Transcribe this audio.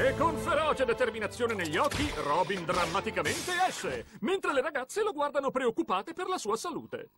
E con feroce determinazione negli occhi, Robin drammaticamente esce, mentre le ragazze lo guardano preoccupate per la sua salute.